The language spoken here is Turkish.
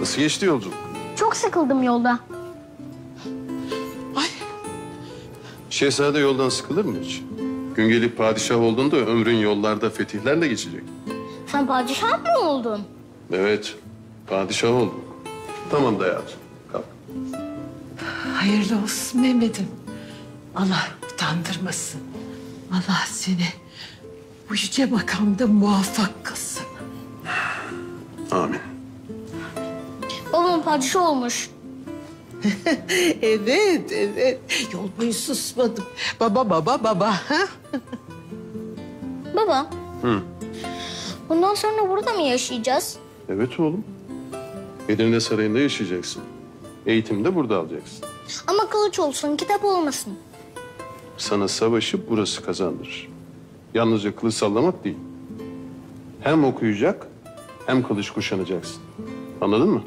Nasıl geçti yolculuk? Çok sıkıldım yolda. Ay Şehzade yoldan sıkılır mı hiç? Gün gelip padişah olduğunda ömrün yollarda fetihlerle geçecek. Sen padişah mı oldun? Evet, padişah oldum. Tamam da hayatım, kalk. hayırlı olsun Mehmet'im. Allah utandırmasın. Allah seni bu yüce makamda muvaffak kılsın. Amin. Babam padişah olmuş. Evet, evet. Yol boyu susmadım. Baba, baba, baba. Baba. Hı. Bundan sonra burada mı yaşayacağız? Evet oğlum. Edirne Sarayı'nda yaşayacaksın. Eğitimi de burada alacaksın. Ama kılıç olsun, kitap olmasın. Sana savaşı burası kazandırır. Yalnızca kılıç sallamak değil. Hem okuyacak hem kılıç kuşanacaksın. Anladın mı?